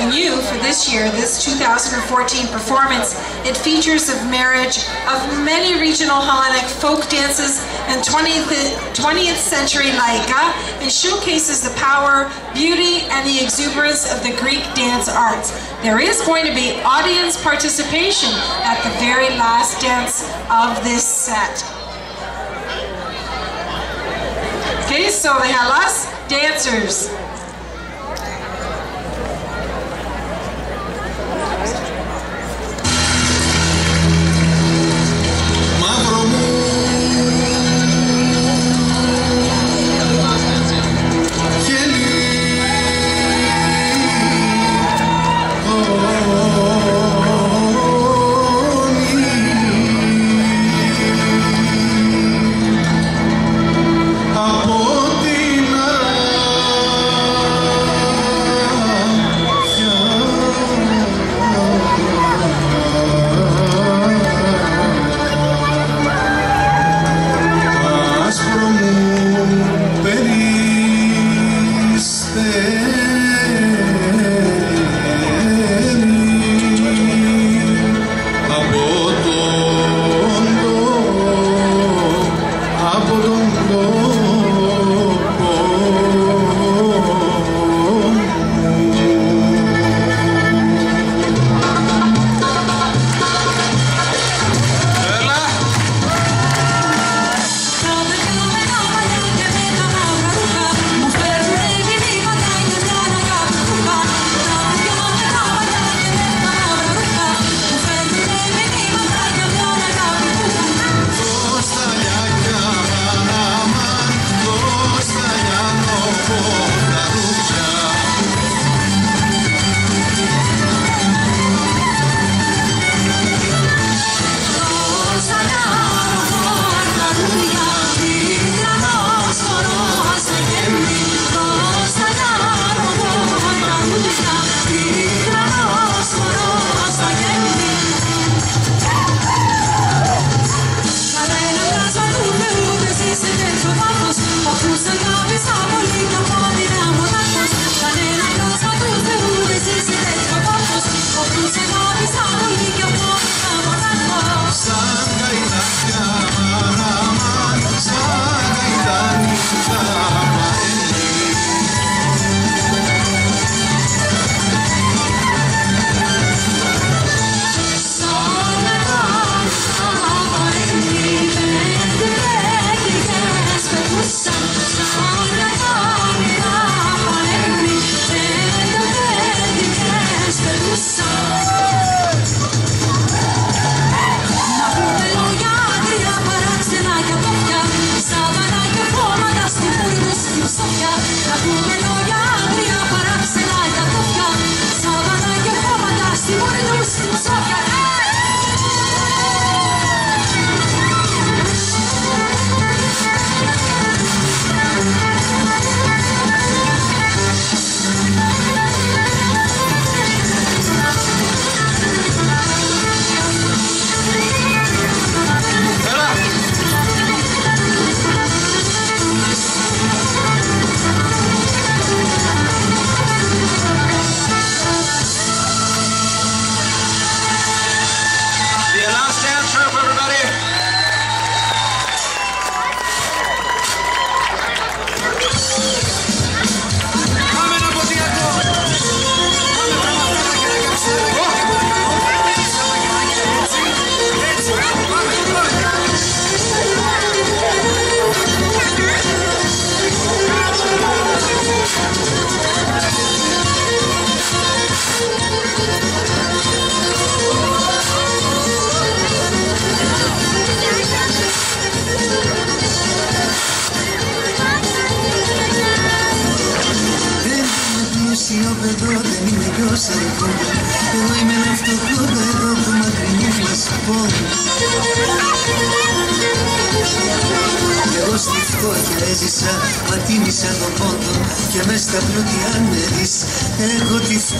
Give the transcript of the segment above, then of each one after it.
and you for this year, this 2014 performance. It features a marriage of many regional Hellenic folk dances and 20th, 20th century laika and showcases the power, beauty, and the exuberance of the Greek dance arts. There is going to be audience participation at the very last dance of this set. Okay, so the Hellas dancers.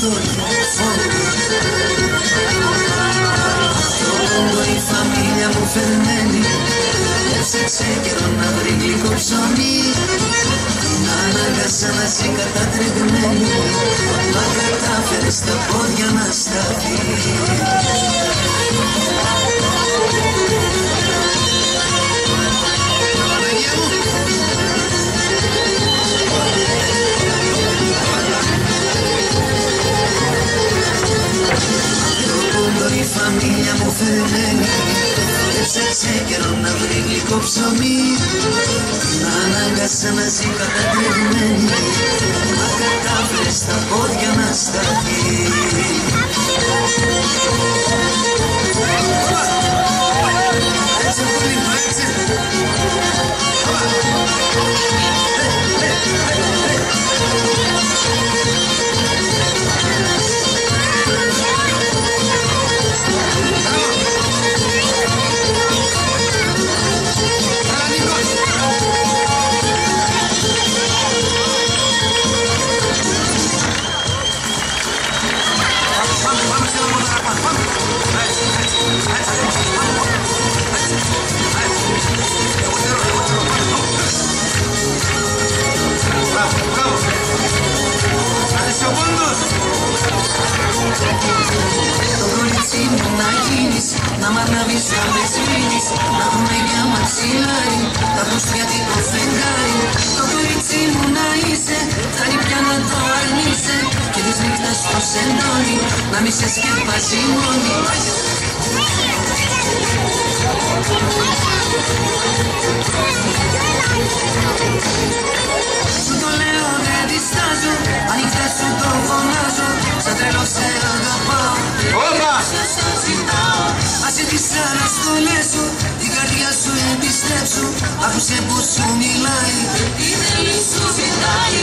Όλο η φαμίλια μου φερμένη Έψαξε καιρό να βρει γλυκό ψωμί Την αναγκάσα να σε κατατρεγμένη το σεντόνι να μη σε σκεπάζει μόνη. Σου το λέω δεν διστάζω, ανοιχτά σου το φωνάζω, σαν τρελό σε αγαπάω. Όπα! το ζητάω, καρδιά σου επιστρέψου Άκουσε πως σου μιλάει Τι θέλει σου ζητάει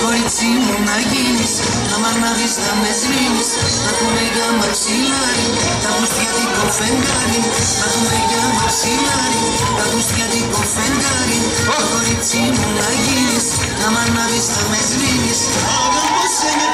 Κορίτσι μου να γίνεις Να μ' ανάβεις, να με σβήνεις Να ακούμε για μαξιλάρι Τα γουστιατικό κοφεγγάρι Να ακούμε για μαξιλάρι Τα γουστιατικό κοφεγγάρι Κορίτσι μου να γίνεις Να μ' ανάβεις, να με σβήνεις Αγαπώ σε με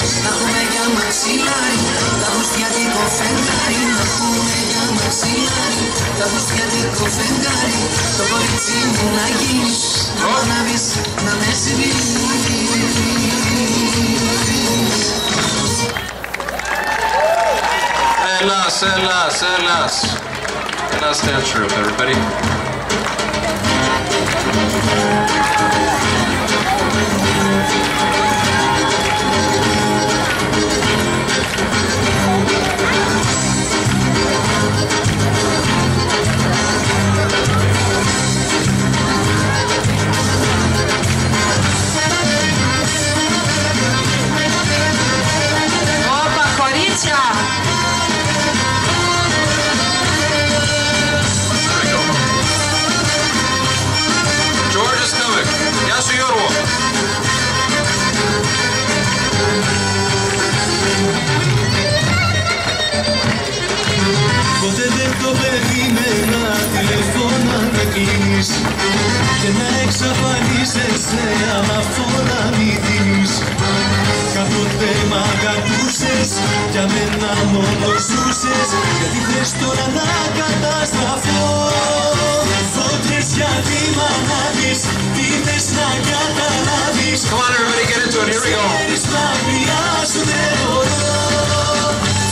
La me llama Sinari, la hostia de Cofengari. La llama la hostia de Cofengari. Το κορίτσι μου να γίνεις, να μ' ανάβεις, να με συμβείς. dance troupe, everybody. αγαπούσες Για αμένα μόνο ζούσες Γιατί θες τώρα να καταστραφώ Φώτρες γιατί μάνα της Τι θες να καταλάβεις Come on everybody get into it, here we go Ξέρεις σου δεν μπορώ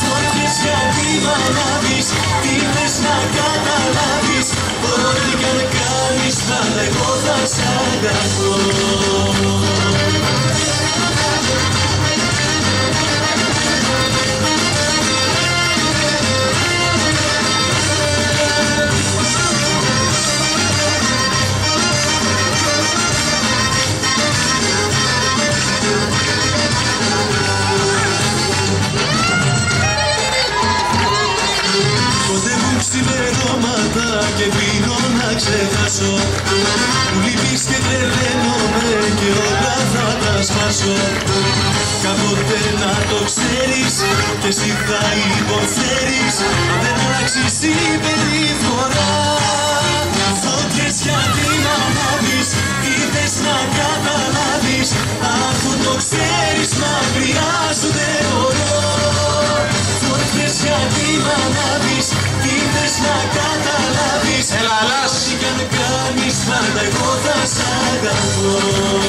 Φώτρες γιατί μάνα της Τι θες να καταλάβεις Ό,τι κι αν κάνεις πάντα εγώ θα σ' αγαπώ ξεχάσω Μου λυπείς και τρελαίνομαι και όλα θα τα σπάσω Κάποτε να το ξέρεις και εσύ θα υποφέρεις Αν δεν αλλάξεις η περιφορά Φώτιες γιατί να ή είδες να καταλάβεις Αφού το ξέρεις μακριά σου δεν μπορώ Ό,τι θες γιατί μ' ανάβεις, τι θες να καταλάβεις Έλα, λάση κι αν κάνεις πάντα εγώ θα σ' αγαπώ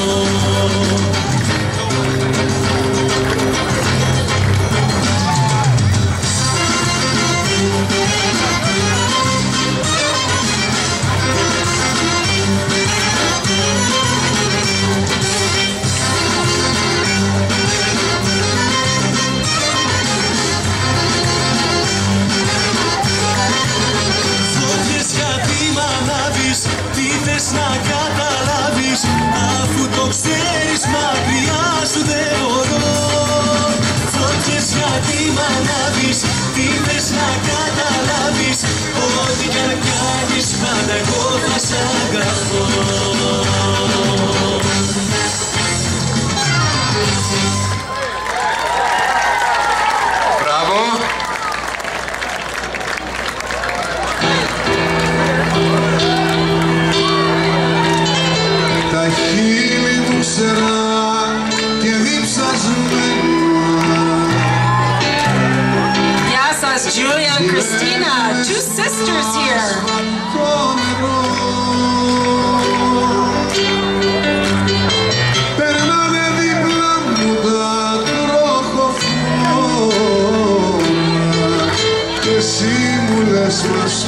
sugar for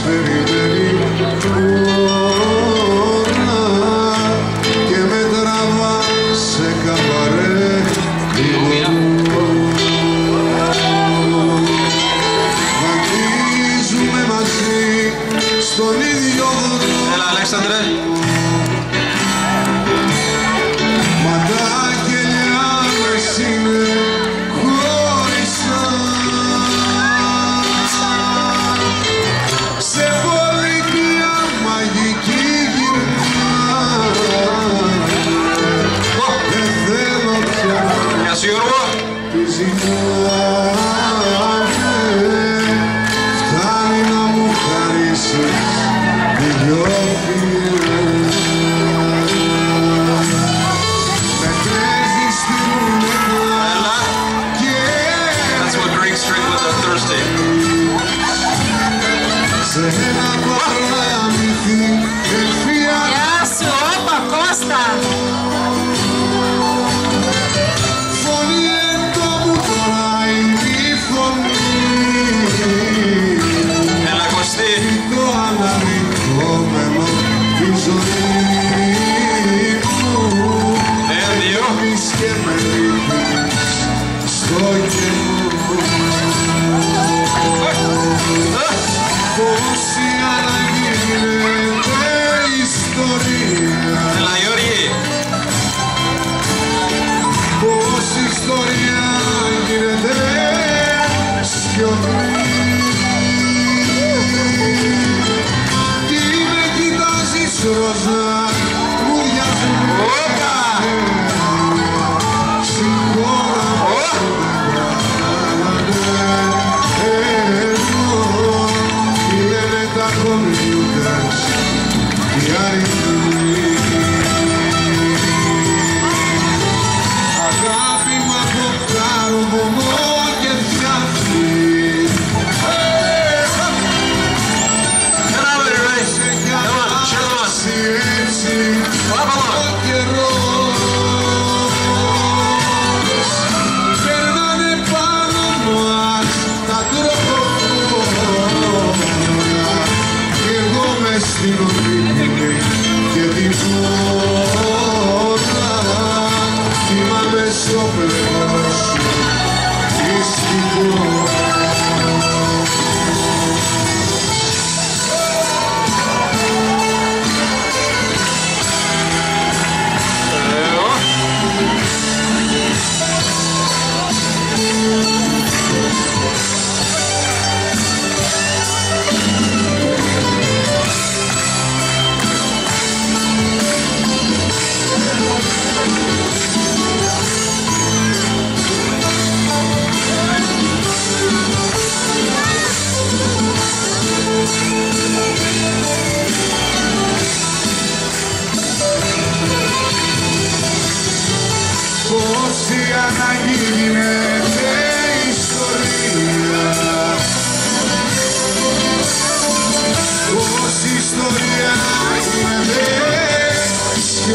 Baby, de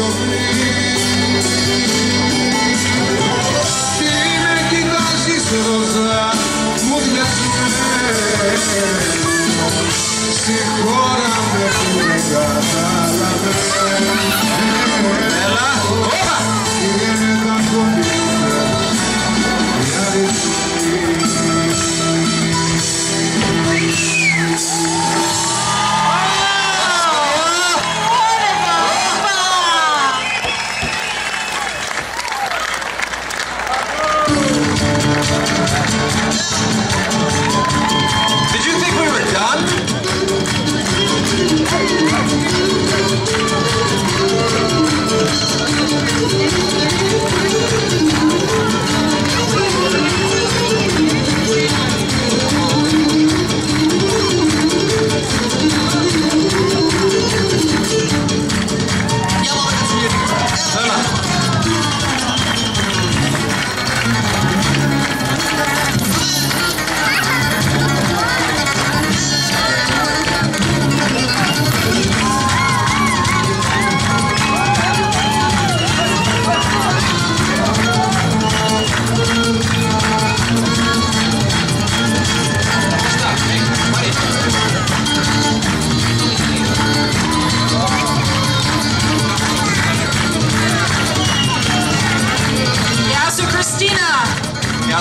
ouvir.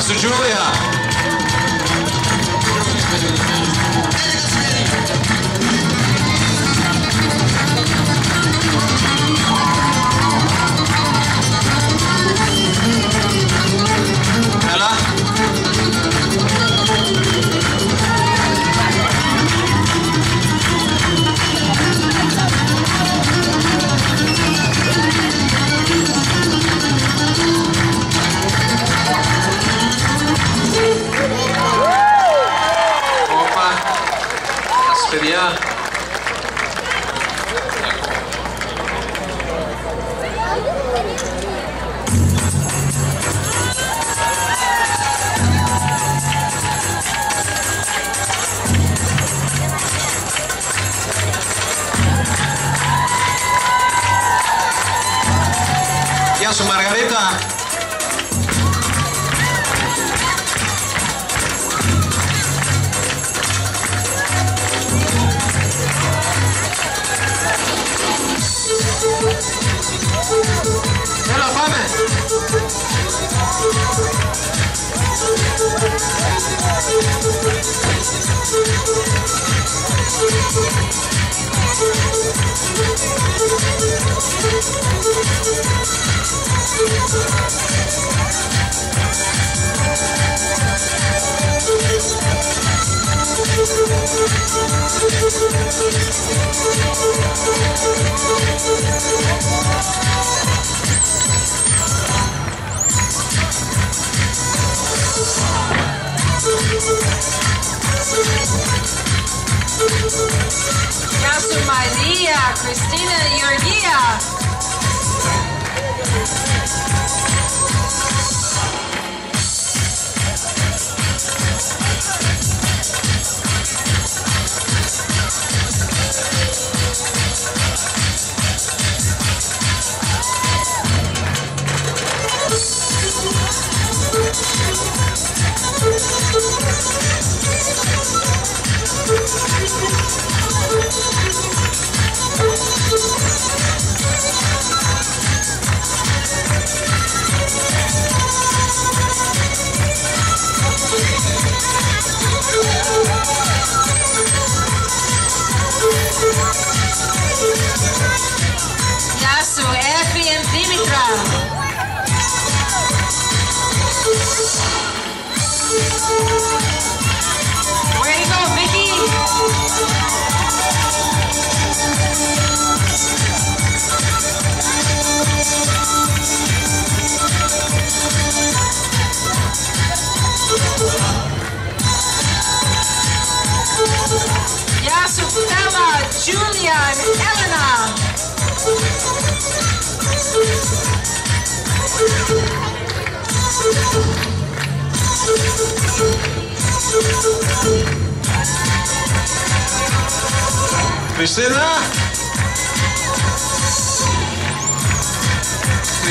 Vanessa Julia. très bien. Yang semargarita. Graças Maria, Cristina e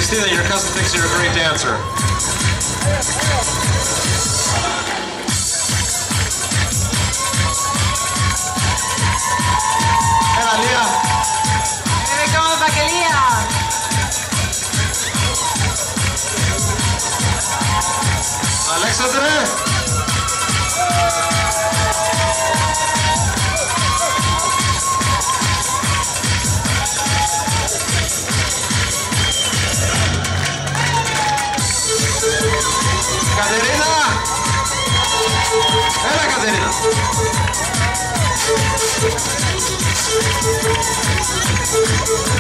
see that your cousin thinks you're a great dancer. Έλα, Λία. Serena! Era a Caterina! Thank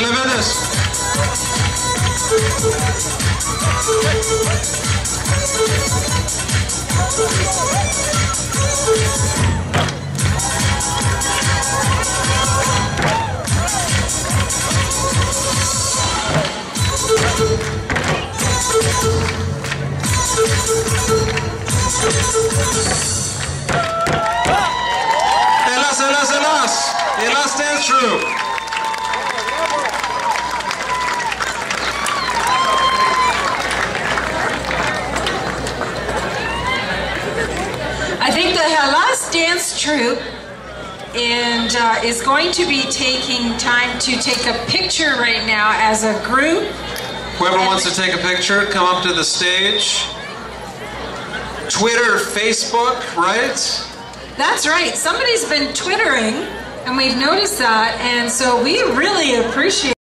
this, living Hey. and uh, is going to be taking time to take a picture right now as a group. Whoever and wants to take a picture, come up to the stage. Twitter, Facebook, right? That's right. Somebody's been twittering, and we've noticed that, and so we really appreciate